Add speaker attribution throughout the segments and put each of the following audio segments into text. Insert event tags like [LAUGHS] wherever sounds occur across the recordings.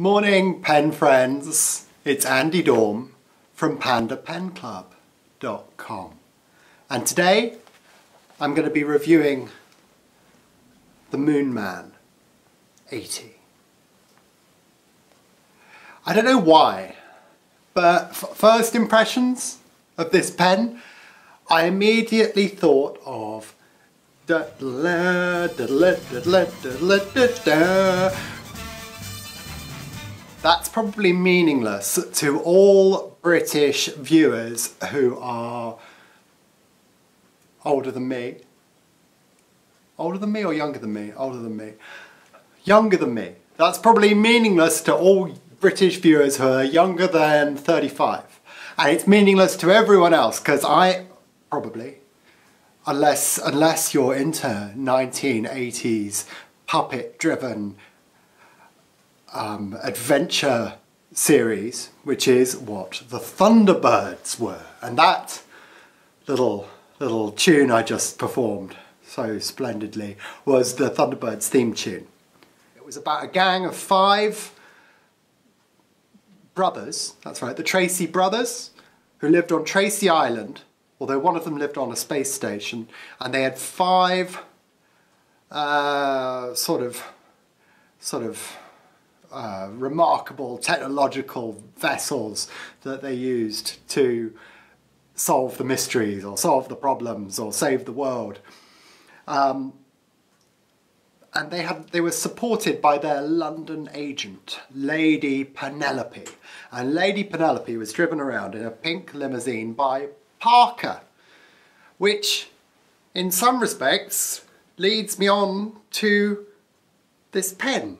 Speaker 1: Morning pen friends, it's Andy Dorm from pandapenclub.com and today I'm going to be reviewing the Moonman 80. I don't know why, but first impressions of this pen, I immediately thought of that's probably meaningless to all British viewers who are older than me. Older than me or younger than me? Older than me. Younger than me. That's probably meaningless to all British viewers who are younger than 35. And it's meaningless to everyone else because I probably, unless, unless you're into 1980s puppet driven um, adventure series, which is what the Thunderbirds were. And that little, little tune I just performed so splendidly was the Thunderbirds theme tune. It was about a gang of five brothers, that's right, the Tracy brothers, who lived on Tracy Island, although one of them lived on a space station, and they had five uh, sort of, sort of uh, remarkable technological vessels that they used to solve the mysteries or solve the problems or save the world. Um, and they had they were supported by their London agent, Lady Penelope. And Lady Penelope was driven around in a pink limousine by Parker, which in some respects leads me on to this pen.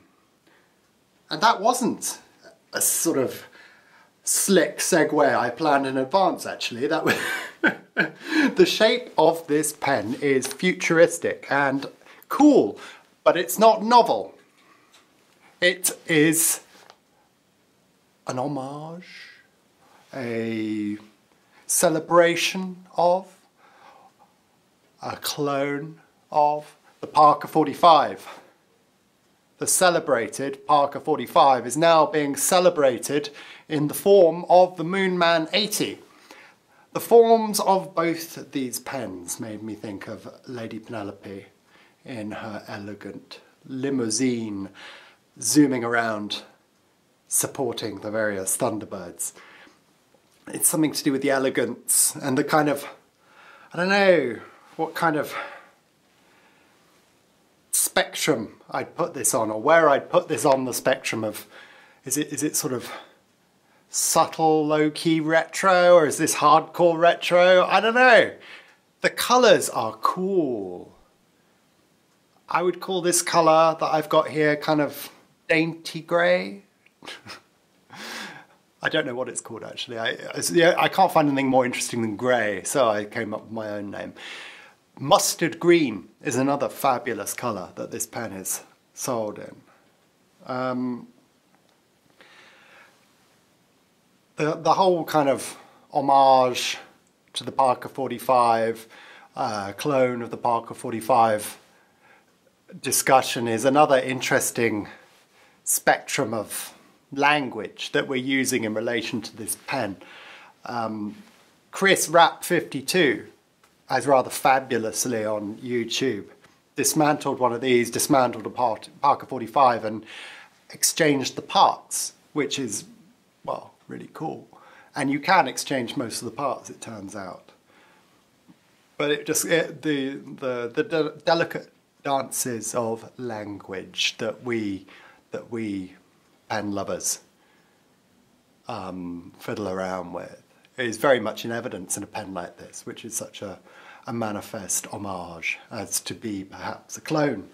Speaker 1: And that wasn't a sort of slick segue I planned in advance actually. That was [LAUGHS] the shape of this pen is futuristic and cool, but it's not novel. It is an homage, a celebration of, a clone of the Parker 45 the celebrated Parker 45 is now being celebrated in the form of the Moonman 80. The forms of both these pens made me think of Lady Penelope in her elegant limousine zooming around supporting the various Thunderbirds. It's something to do with the elegance and the kind of, I don't know, what kind of spectrum I'd put this on or where I'd put this on the spectrum of is it is it sort of subtle low-key retro or is this hardcore retro? I don't know. The colors are cool. I would call this color that I've got here kind of dainty gray [LAUGHS] I don't know what it's called actually. I, I can't find anything more interesting than gray so I came up with my own name Mustard green is another fabulous colour that this pen is sold in. Um, the, the whole kind of homage to the Parker 45, uh, clone of the Parker 45 discussion is another interesting spectrum of language that we're using in relation to this pen. Um, Chris Rap 52 as rather fabulously on YouTube. Dismantled one of these, dismantled a Parker 45 and exchanged the parts, which is, well, really cool. And you can exchange most of the parts, it turns out. But it just, it, the, the, the de delicate dances of language that we, that we pen lovers um, fiddle around with is very much in evidence in a pen like this, which is such a, a manifest homage as to be perhaps a clone.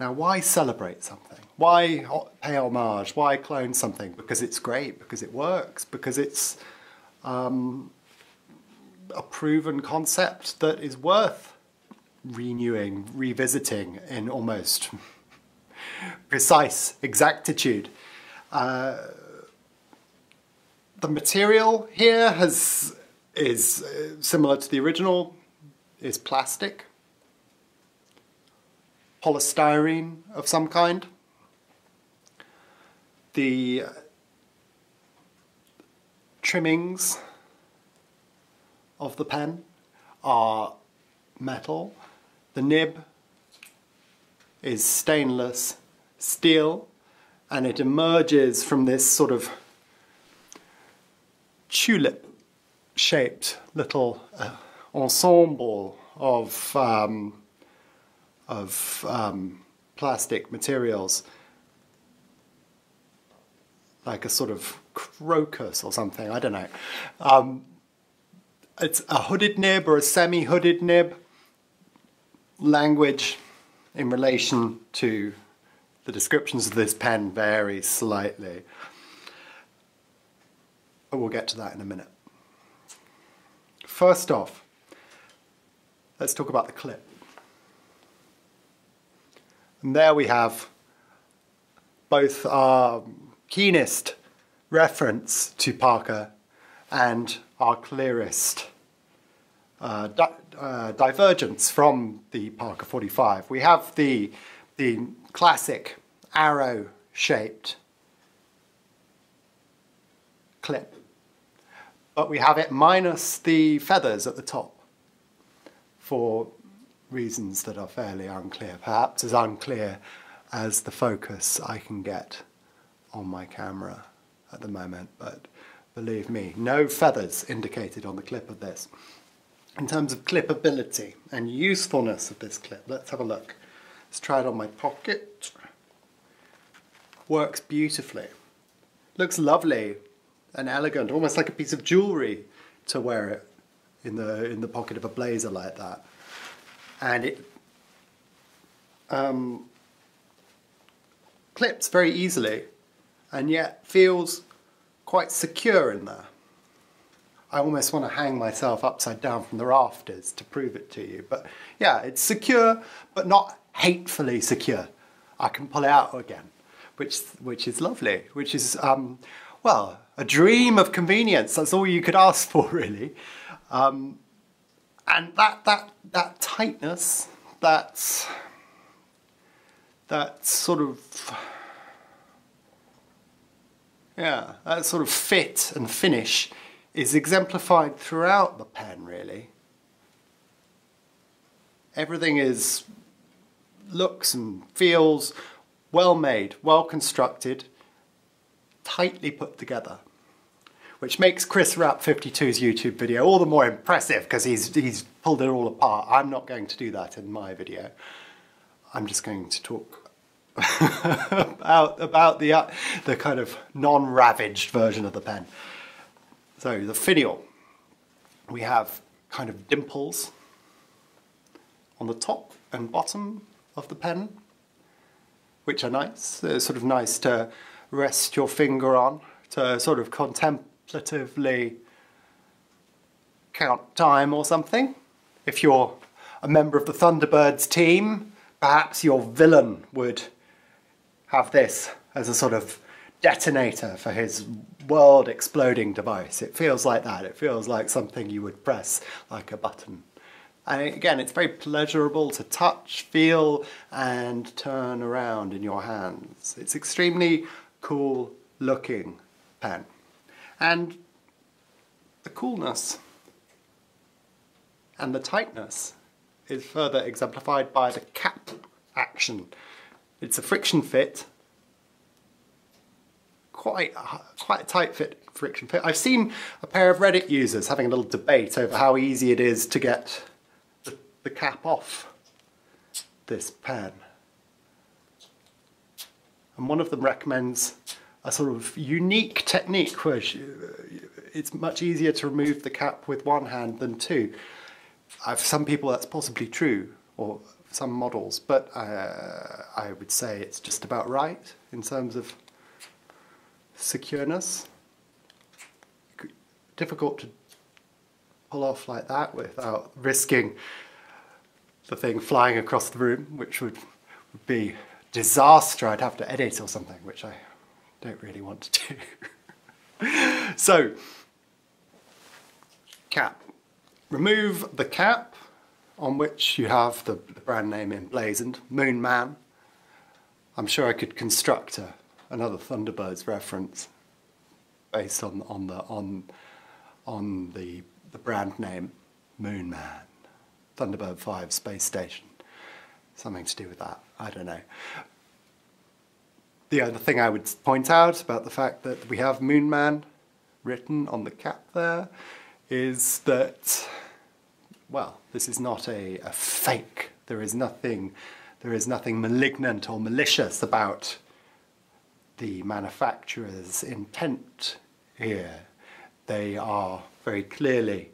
Speaker 1: Now, why celebrate something? Why pay homage? Why clone something? Because it's great, because it works, because it's um, a proven concept that is worth renewing, revisiting in almost [LAUGHS] precise exactitude. Uh, the material here has is uh, similar to the original, is plastic. polystyrene of some kind. The trimmings of the pen are metal. The nib is stainless steel and it emerges from this sort of tulip shaped little uh, ensemble of, um, of um, plastic materials like a sort of crocus or something, I don't know. Um, it's a hooded nib or a semi-hooded nib. Language in relation to the descriptions of this pen varies slightly. But we'll get to that in a minute. First off, let's talk about the clip. And there we have both our keenest reference to Parker and our clearest uh, di uh, divergence from the Parker 45. We have the, the classic arrow-shaped clip, but we have it minus the feathers at the top for reasons that are fairly unclear, perhaps as unclear as the focus I can get on my camera at the moment, but believe me, no feathers indicated on the clip of this. In terms of clippability and usefulness of this clip, let's have a look. Let's try it on my pocket. Works beautifully. Looks lovely and elegant, almost like a piece of jewellery to wear it in the, in the pocket of a blazer like that. And it um, clips very easily and yet feels quite secure in there. I almost want to hang myself upside down from the rafters to prove it to you. But yeah, it's secure, but not hatefully secure. I can pull it out again, which, which is lovely, which is, um, well, a dream of convenience. That's all you could ask for, [LAUGHS] really. Um, and that, that, that tightness, that, that sort of yeah, that sort of fit and finish is exemplified throughout the pen, really. Everything is looks and feels well made, well constructed, tightly put together. Which makes Chris Rap 52's YouTube video all the more impressive because he's, he's pulled it all apart. I'm not going to do that in my video. I'm just going to talk [LAUGHS] about, about the, uh, the kind of non-ravaged version of the pen. So the finial, we have kind of dimples on the top and bottom of the pen, which are nice. They're sort of nice to rest your finger on, to sort of contemplatively count time or something. If you're a member of the Thunderbirds team, perhaps your villain would have this as a sort of detonator for his world exploding device. It feels like that. It feels like something you would press like a button. And again, it's very pleasurable to touch, feel, and turn around in your hands. It's extremely cool looking pen. And the coolness and the tightness is further exemplified by the cap action it's a friction fit, quite quite a tight fit friction fit. I've seen a pair of Reddit users having a little debate over how easy it is to get the, the cap off this pen. And one of them recommends a sort of unique technique where it's much easier to remove the cap with one hand than two. For some people that's possibly true, or some models, but uh, I would say it's just about right in terms of secureness. Difficult to pull off like that without risking the thing flying across the room, which would be disaster. I'd have to edit or something, which I don't really want to do. [LAUGHS] so, cap. Remove the cap on which you have the, the brand name emblazoned, Moonman. I'm sure I could construct a, another Thunderbirds reference based on, on, the, on, on the, the brand name Moonman, Thunderbird 5 Space Station. Something to do with that, I don't know. The other thing I would point out about the fact that we have Moonman written on the cap there is that, well, this is not a, a fake. There is nothing, there is nothing malignant or malicious about the manufacturer's intent here. They are very clearly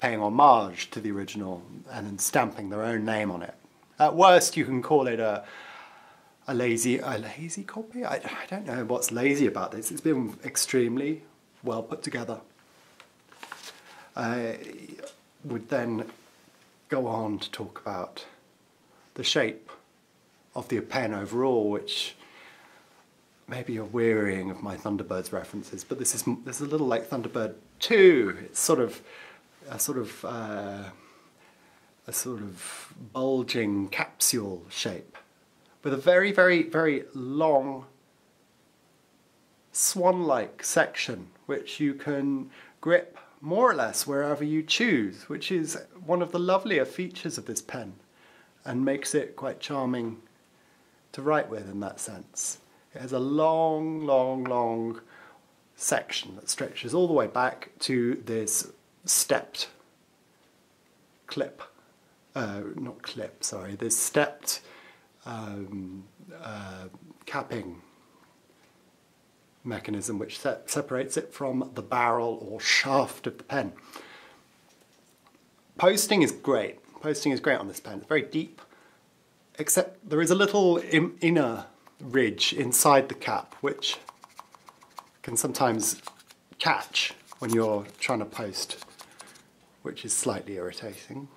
Speaker 1: paying homage to the original and then stamping their own name on it. At worst, you can call it a, a lazy a lazy copy. I, I don't know what's lazy about this. It's been extremely well put together. I would then go on to talk about the shape of the pen overall, which maybe you're wearying of my Thunderbirds references, but this is this is a little like Thunderbird 2. It's sort of a sort of uh, a sort of bulging capsule shape with a very, very, very long swan-like section which you can grip more or less wherever you choose, which is one of the lovelier features of this pen and makes it quite charming to write with in that sense. It has a long, long, long section that stretches all the way back to this stepped clip, uh, not clip, sorry, this stepped um, uh, capping mechanism which se separates it from the barrel or shaft of the pen. Posting is great. Posting is great on this pen. It's very deep, except there is a little inner ridge inside the cap which can sometimes catch when you're trying to post, which is slightly irritating.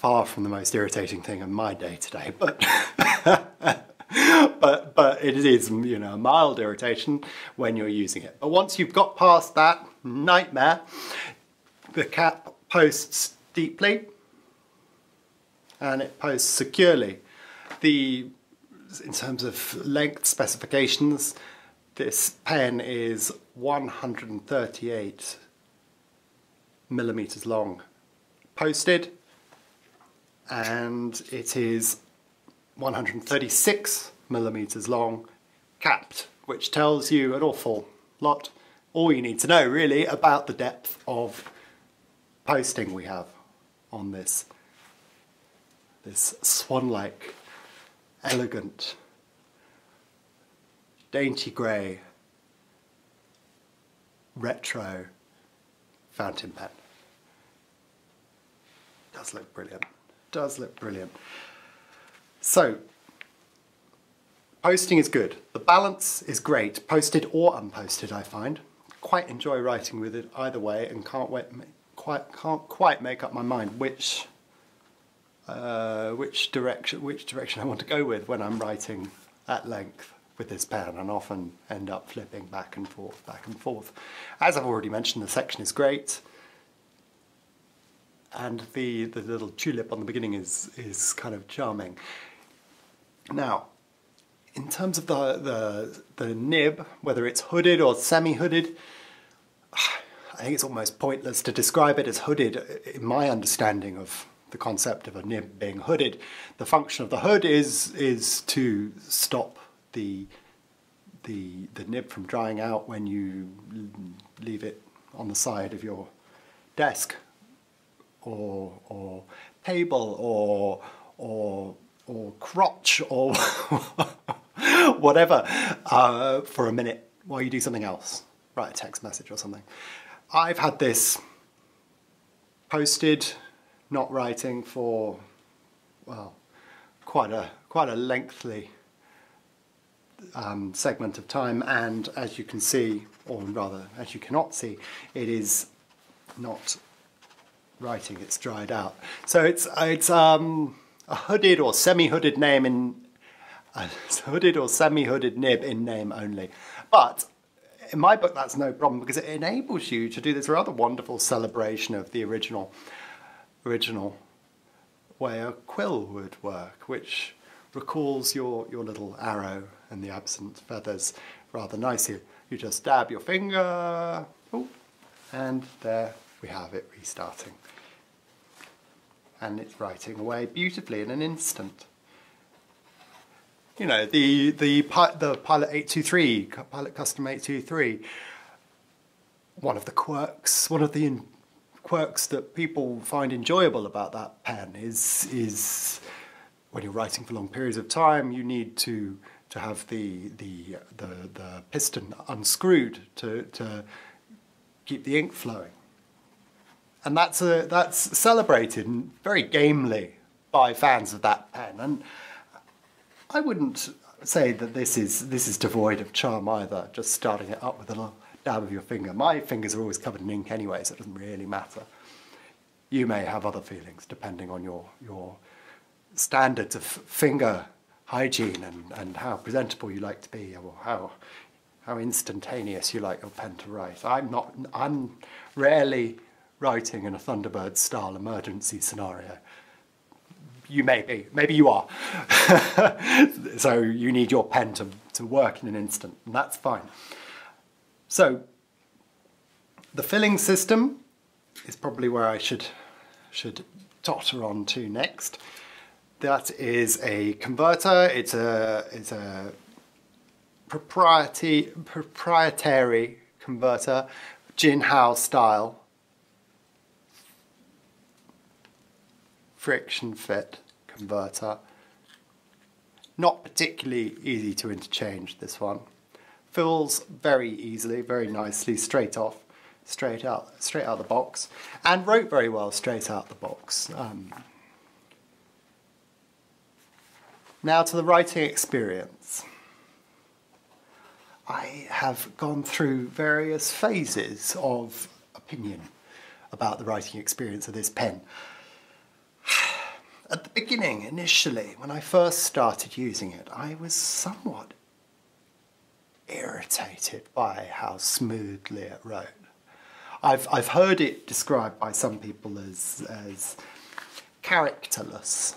Speaker 1: Far from the most irritating thing in my day today, but [LAUGHS] but but it is you know a mild irritation when you're using it. But once you've got past that nightmare, the cap posts deeply and it posts securely. The in terms of length specifications, this pen is 138 millimeters long posted and it is 136 millimeters long capped which tells you an awful lot. All you need to know really about the depth of posting we have on this this swan-like elegant dainty grey retro fountain pen. Does look brilliant does look brilliant. So, posting is good. The balance is great, posted or unposted, I find. Quite enjoy writing with it either way and can't, wait, quite, can't quite make up my mind which, uh, which, direction, which direction I want to go with when I'm writing at length with this pen and often end up flipping back and forth, back and forth. As I've already mentioned, the section is great and the, the little tulip on the beginning is, is kind of charming. Now, in terms of the, the, the nib, whether it's hooded or semi-hooded, [SIGHS] I think it's almost pointless to describe it as hooded in my understanding of the concept of a nib being hooded. The function of the hood is, is to stop the, the, the nib from drying out when you leave it on the side of your desk or, or table or, or, or crotch or [LAUGHS] whatever uh, for a minute while you do something else. Write a text message or something. I've had this posted, not writing for, well, quite a, quite a lengthy um, segment of time and as you can see, or rather as you cannot see, it is not writing, it's dried out. So it's, it's um, a hooded or semi-hooded name in, a hooded or semi-hooded nib in name only. But in my book that's no problem because it enables you to do this rather wonderful celebration of the original original way a quill would work, which recalls your, your little arrow and the absent feathers rather nicely. You just dab your finger, oh, and there we have it restarting. And it's writing away beautifully in an instant. You know, the, the, the Pilot 823, Pilot Custom 823, one of the quirks, one of the quirks that people find enjoyable about that pen is, is when you're writing for long periods of time, you need to to have the the the, the piston unscrewed to to keep the ink flowing. And that's a that's celebrated and very gamely by fans of that pen. And I wouldn't say that this is this is devoid of charm either, just starting it up with a little dab of your finger. My fingers are always covered in ink anyway, so it doesn't really matter. You may have other feelings depending on your your standards of finger hygiene and, and how presentable you like to be or how how instantaneous you like your pen to write. I'm not I'm rarely writing in a Thunderbird style emergency scenario. You may be, maybe you are. [LAUGHS] so you need your pen to, to work in an instant, and that's fine. So the filling system is probably where I should should totter on to next. That is a converter. It's a it's a propriety proprietary converter, Jinhao style, friction fit converter. Not particularly easy to interchange this one. Fills very easily, very nicely, straight off, straight out, straight out the box, and wrote very well straight out the box. Um, Now to the writing experience. I have gone through various phases of opinion about the writing experience of this pen. At the beginning, initially, when I first started using it, I was somewhat irritated by how smoothly it wrote. I've, I've heard it described by some people as, as characterless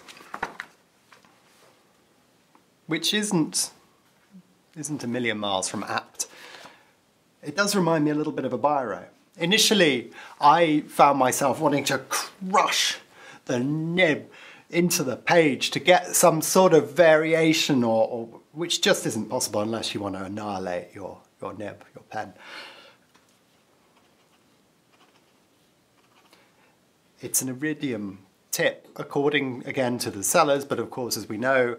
Speaker 1: which isn't, isn't a million miles from apt. It does remind me a little bit of a biro. Initially, I found myself wanting to crush the nib into the page to get some sort of variation or, or, which just isn't possible unless you want to annihilate your, your nib, your pen. It's an iridium tip according again to the sellers, but of course as we know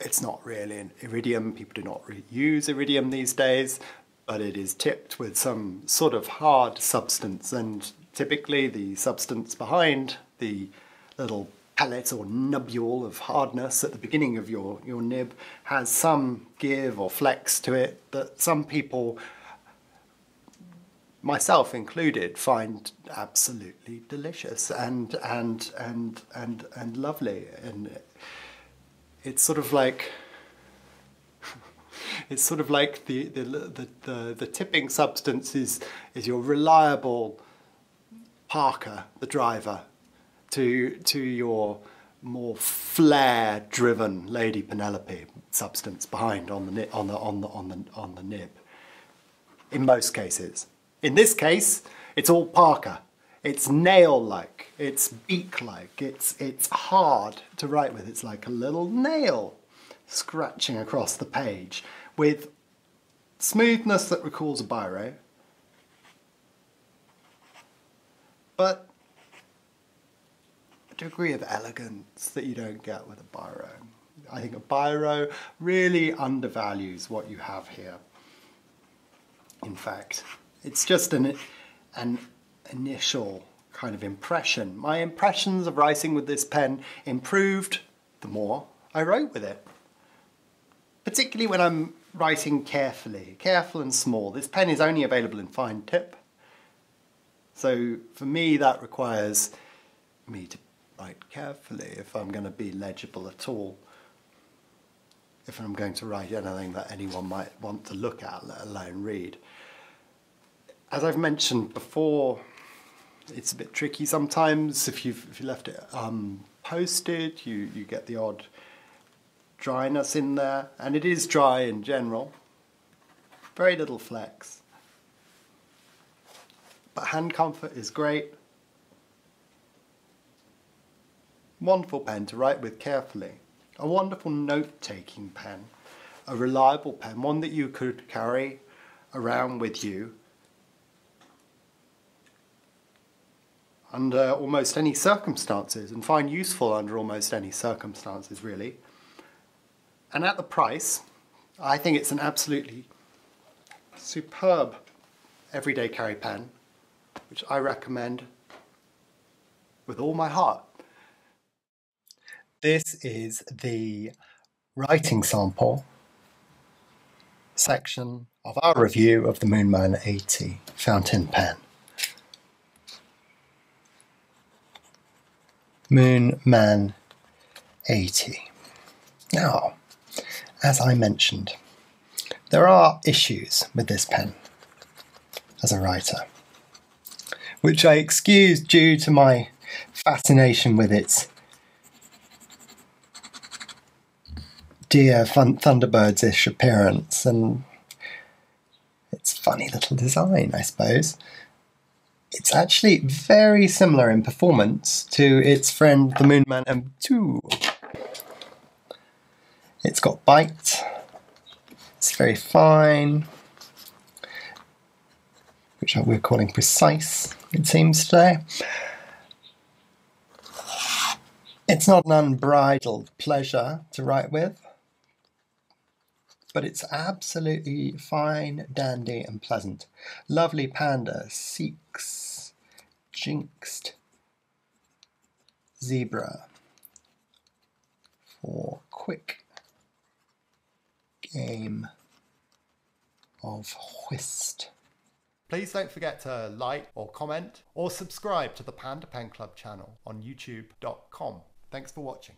Speaker 1: it's not really an iridium. People do not really use iridium these days, but it is tipped with some sort of hard substance. And typically the substance behind the little pellet or nubule of hardness at the beginning of your, your nib has some give or flex to it that some people, myself included, find absolutely delicious and, and, and, and, and lovely. And it's sort of like [LAUGHS] it's sort of like the, the, the, the, the tipping substance is, is your reliable Parker, the driver, to, to your more flair-driven Lady Penelope substance behind on the, on, the, on, the, on, the, on the nib, in most cases. In this case, it's all Parker. It's nail-like, it's beak-like, it's, it's hard to write with. It's like a little nail scratching across the page with smoothness that recalls a biro, but degree of elegance that you don't get with a biro. I think a biro really undervalues what you have here. In fact, it's just an, an initial kind of impression. My impressions of writing with this pen improved the more I wrote with it. Particularly when I'm writing carefully, careful and small. This pen is only available in fine tip. So for me that requires me to write carefully if I'm going to be legible at all. If I'm going to write anything that anyone might want to look at, let alone read. As I've mentioned before, it's a bit tricky sometimes. If you've if you left it um, posted, you, you get the odd dryness in there. And it is dry in general. Very little flex. But hand comfort is great. Wonderful pen to write with carefully. A wonderful note-taking pen. A reliable pen, one that you could carry around with you under almost any circumstances and find useful under almost any circumstances really. And at the price, I think it's an absolutely superb everyday carry pen, which I recommend with all my heart. This is the writing sample section of our review of the Moonman 80 fountain pen. Moonman 80. Now, as I mentioned, there are issues with this pen as a writer, which I excuse due to my fascination with its dear Thunderbirds-ish appearance and its funny little design, I suppose. It's actually very similar in performance to its friend the Moonman M2. It's got bite, it's very fine, which we're calling precise, it seems today. It's not an unbridled pleasure to write with, but it's absolutely fine, dandy, and pleasant. Lovely panda, seeks, jinxed, zebra for quick game of whist. Please don't forget to like or comment or subscribe to the Panda Pen Club channel on youtube.com. Thanks for watching.